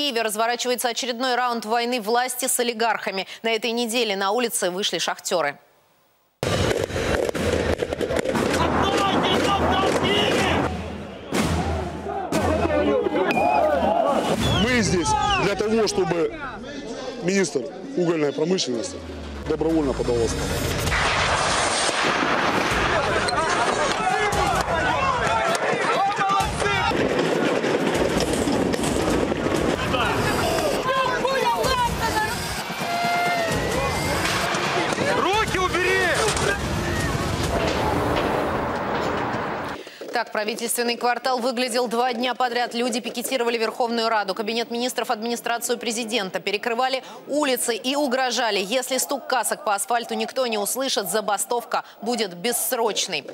Киеве разворачивается очередной раунд войны власти с олигархами. На этой неделе на улицы вышли шахтеры. Мы здесь для того, чтобы министр угольной промышленности добровольно подал. Так правительственный квартал выглядел два дня подряд. Люди пикетировали Верховную Раду, Кабинет министров, администрацию президента, перекрывали улицы и угрожали. Если стук касок по асфальту никто не услышит, забастовка будет бессрочной.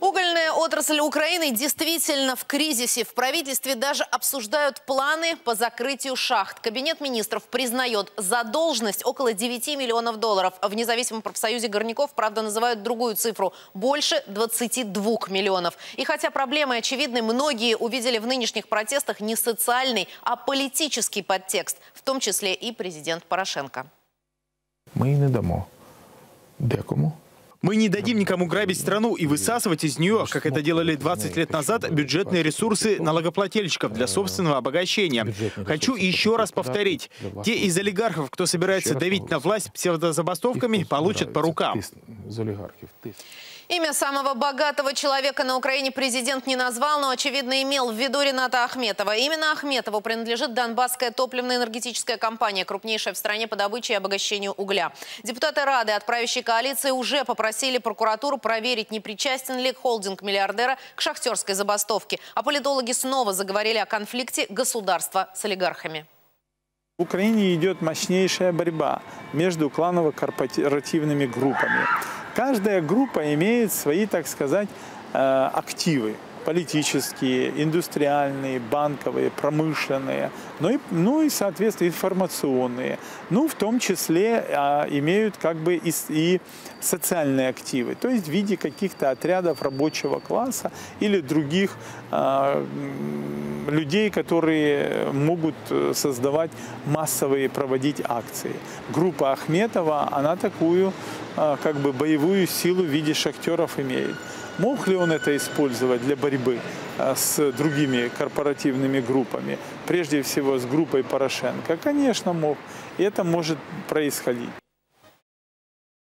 Угольная отрасль Украины действительно в кризисе. В правительстве даже обсуждают планы по закрытию шахт. Кабинет министров признает задолженность около 9 миллионов долларов. В независимом профсоюзе горняков, правда, называют другую цифру – больше 22 миллионов. И хотя проблемы очевидны, многие увидели в нынешних протестах не социальный, а политический подтекст, в том числе и президент Порошенко. Ми не дамо декому. Мы не дадим никому грабить страну и высасывать из нее, как это делали 20 лет назад, бюджетные ресурсы налогоплательщиков для собственного обогащения. Хочу еще раз повторить. Те из олигархов, кто собирается давить на власть псевдозабастовками, получат по рукам. Имя самого богатого человека на Украине президент не назвал, но, очевидно, имел в виду Рената Ахметова. Именно Ахметову принадлежит Донбасская топливно-энергетическая компания, крупнейшая в стране по добыче и обогащению угля. Депутаты Рады от правящей коалиции уже попросили прокуратуру проверить, не причастен ли холдинг миллиардера к шахтерской забастовке. А политологи снова заговорили о конфликте государства с олигархами. В Украине идет мощнейшая борьба между кланово-корпоративными группами. Каждая группа имеет свои, так сказать, э, активы политические, индустриальные, банковые, промышленные, ну и, ну и соответственно, информационные. Ну, в том числе а, имеют как бы и, и социальные активы, то есть в виде каких-то отрядов рабочего класса или других а, людей, которые могут э, создавать массовые, проводить акции. Группа Ахметова, она такую а, как бы боевую силу в виде шахтеров имеет. Мог ли он это использовать для борьбы а, с другими корпоративными группами, прежде всего с группой Порошенко? Конечно, мог. И это может происходить.